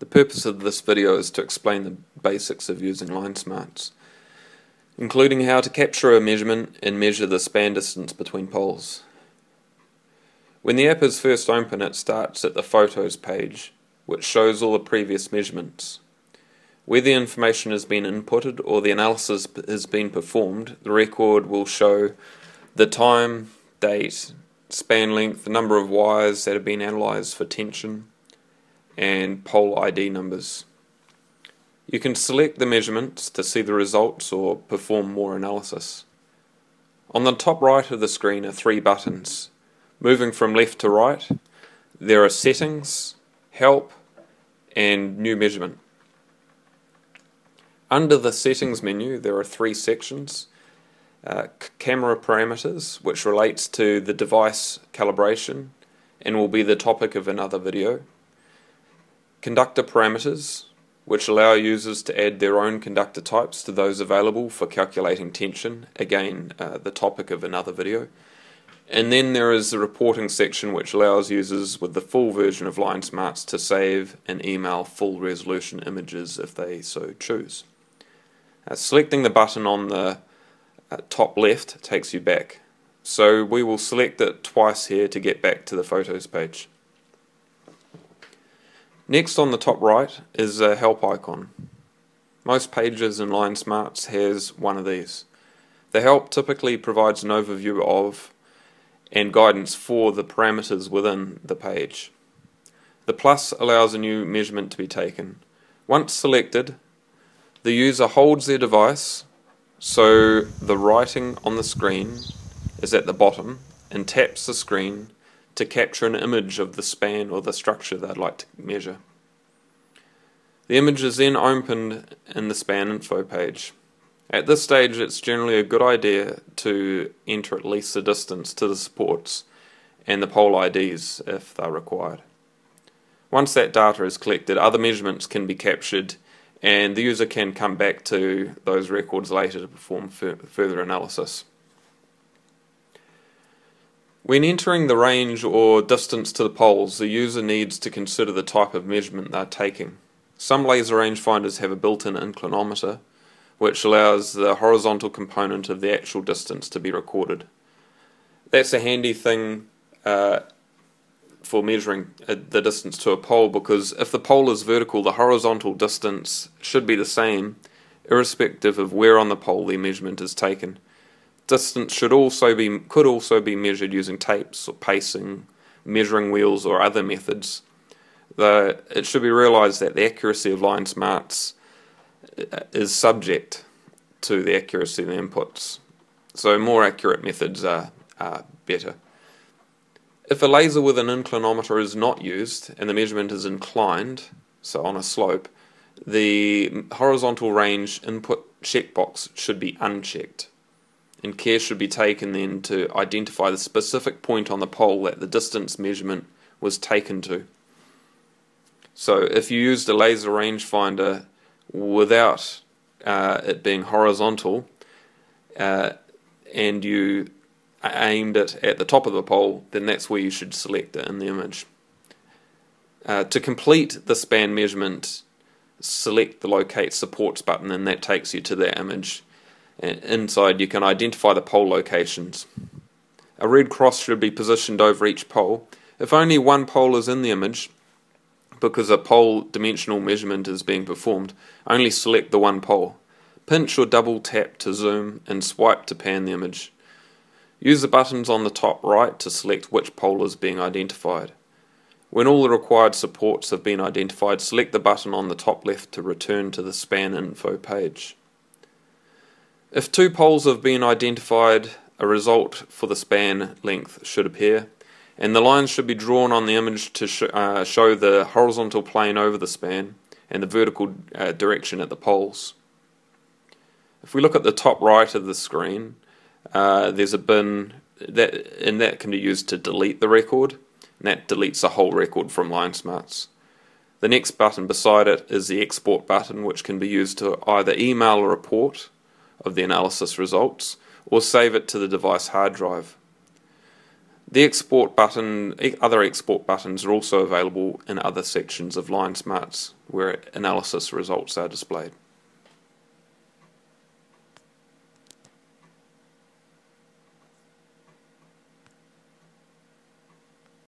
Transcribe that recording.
The purpose of this video is to explain the basics of using LineSmarts, including how to capture a measurement and measure the span distance between poles. When the app is first open it starts at the Photos page, which shows all the previous measurements. Where the information has been inputted or the analysis has been performed, the record will show the time, date, span length, the number of wires that have been analysed for tension, and pole ID numbers. You can select the measurements to see the results or perform more analysis. On the top right of the screen are three buttons. Moving from left to right, there are Settings, Help, and New Measurement. Under the Settings menu, there are three sections. Uh, camera parameters, which relates to the device calibration and will be the topic of another video. Conductor parameters, which allow users to add their own conductor types to those available for calculating tension, again uh, the topic of another video. And then there is the reporting section which allows users with the full version of LineSmarts to save and email full resolution images if they so choose. Uh, selecting the button on the uh, top left takes you back. So we will select it twice here to get back to the photos page. Next on the top right is a help icon. Most pages in LineSmarts has one of these. The help typically provides an overview of and guidance for the parameters within the page. The plus allows a new measurement to be taken. Once selected, the user holds their device so the writing on the screen is at the bottom and taps the screen to capture an image of the span or the structure they'd like to measure. The image is then opened in the span info page. At this stage it's generally a good idea to enter at least the distance to the supports and the pole IDs if they're required. Once that data is collected, other measurements can be captured and the user can come back to those records later to perform further analysis. When entering the range or distance to the poles, the user needs to consider the type of measurement they're taking. Some laser rangefinders have a built-in inclinometer, which allows the horizontal component of the actual distance to be recorded. That's a handy thing uh, for measuring uh, the distance to a pole because if the pole is vertical, the horizontal distance should be the same irrespective of where on the pole the measurement is taken. Distance should also be could also be measured using tapes or pacing, measuring wheels or other methods. The, it should be realized that the accuracy of LineSmarts uh, is subject to the accuracy of the inputs. So more accurate methods are, are better. If a laser with an inclinometer is not used and the measurement is inclined, so on a slope, the horizontal range input checkbox should be unchecked and care should be taken then to identify the specific point on the pole that the distance measurement was taken to. So if you used a laser rangefinder without uh, it being horizontal uh, and you aimed it at the top of the pole, then that's where you should select it in the image. Uh, to complete the span measurement, select the locate supports button and that takes you to that image inside you can identify the pole locations. A red cross should be positioned over each pole. If only one pole is in the image, because a pole dimensional measurement is being performed, only select the one pole. Pinch or double tap to zoom and swipe to pan the image. Use the buttons on the top right to select which pole is being identified. When all the required supports have been identified, select the button on the top left to return to the span info page. If two poles have been identified, a result for the span length should appear, and the lines should be drawn on the image to sh uh, show the horizontal plane over the span and the vertical uh, direction at the poles. If we look at the top right of the screen, uh, there's a bin that and that can be used to delete the record, and that deletes the whole record from LineSmarts. The next button beside it is the export button, which can be used to either email a report of the analysis results or save it to the device hard drive. The export button, other export buttons are also available in other sections of LineSmarts where analysis results are displayed.